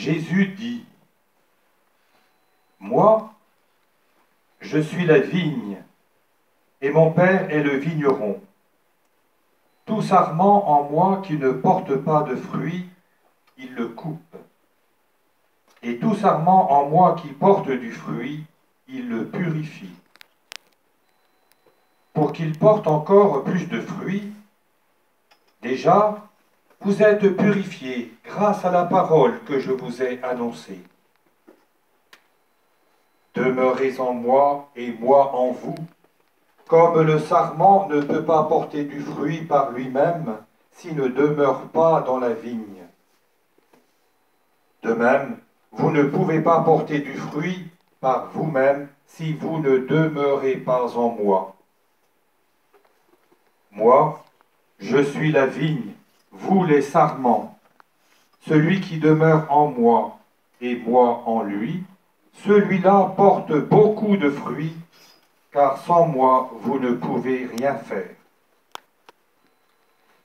Jésus dit, Moi, je suis la vigne, et mon Père est le vigneron. Tout sarment en moi qui ne porte pas de fruits, il le coupe. Et tout sarment en moi qui porte du fruit, il le purifie. Pour qu'il porte encore plus de fruits, déjà, vous êtes purifiés grâce à la parole que je vous ai annoncée. Demeurez en moi et moi en vous comme le sarment ne peut pas porter du fruit par lui-même s'il ne demeure pas dans la vigne. De même, vous ne pouvez pas porter du fruit par vous-même si vous ne demeurez pas en moi. Moi, je suis la vigne, vous les sarments. Celui qui demeure en moi et moi en lui, celui-là porte beaucoup de fruits car sans moi vous ne pouvez rien faire.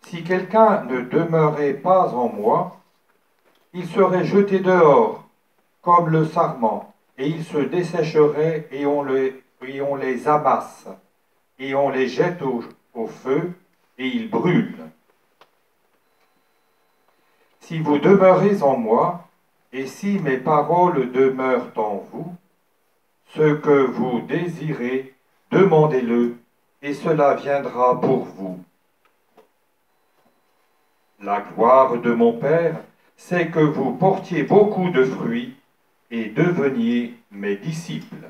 Si quelqu'un ne demeurait pas en moi, il serait jeté dehors comme le sarment, et il se dessécherait et on, les, et et on les jette au feu, et ils brûlent. Si vous demeurez en moi, et si mes paroles demeurent en vous, ce que vous désirez, demandez-le, et cela viendra pour vous. La gloire de mon Père, c'est que vous portiez beaucoup de fruits et deveniez mes disciples.